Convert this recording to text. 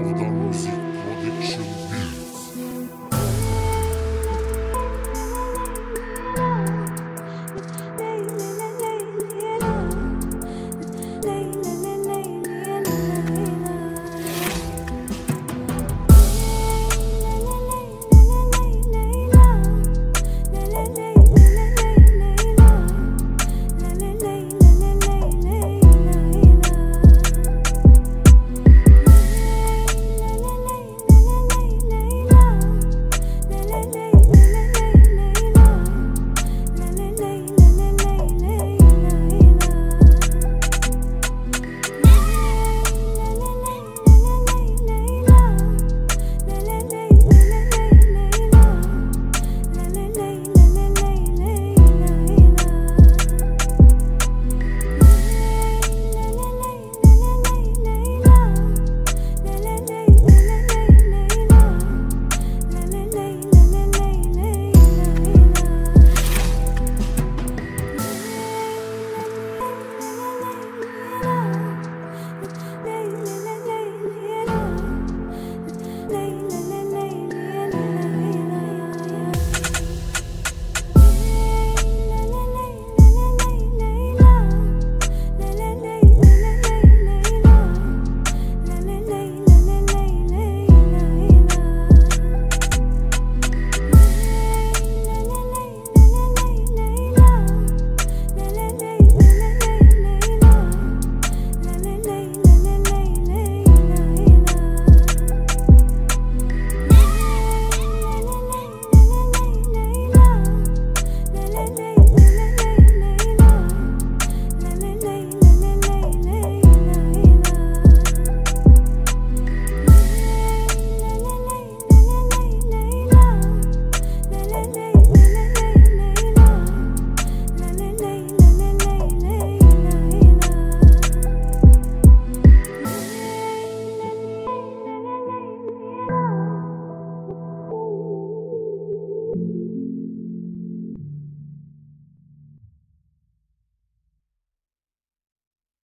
автомузик продакшн